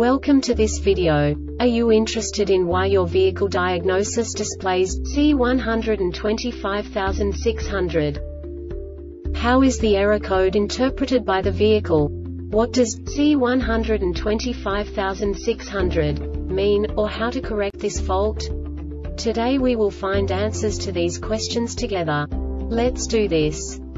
Welcome to this video. Are you interested in why your vehicle diagnosis displays C125600? How is the error code interpreted by the vehicle? What does C125600 mean, or how to correct this fault? Today we will find answers to these questions together. Let's do this.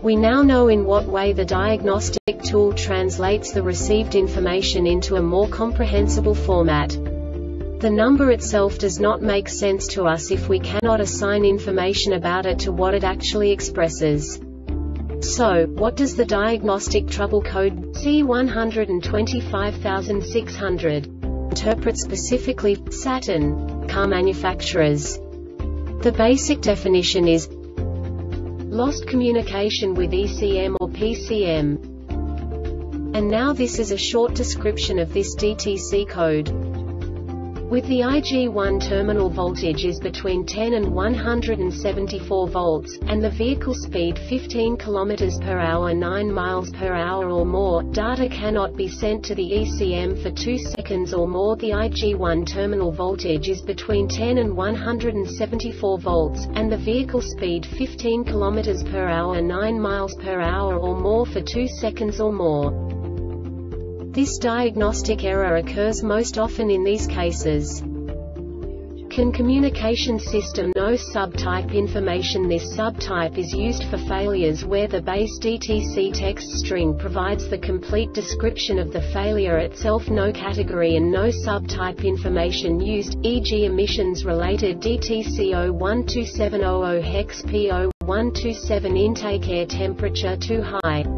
We now know in what way the diagnostic tool translates the received information into a more comprehensible format. The number itself does not make sense to us if we cannot assign information about it to what it actually expresses. So, what does the diagnostic trouble code C125600 interpret specifically Saturn car manufacturers? The basic definition is lost communication with ECM or PCM. And now this is a short description of this DTC code. With the IG1 terminal voltage is between 10 and 174 volts, and the vehicle speed 15 km per hour 9 miles per hour or more, data cannot be sent to the ECM for 2 seconds or more The IG1 terminal voltage is between 10 and 174 volts, and the vehicle speed 15 km per hour 9 miles per hour or more for 2 seconds or more. This diagnostic error occurs most often in these cases. CAN communication system no subtype information This subtype is used for failures where the base DTC text string provides the complete description of the failure itself no category and no subtype information used, e.g. emissions-related DTC 012700 hex P0127 intake air temperature too high.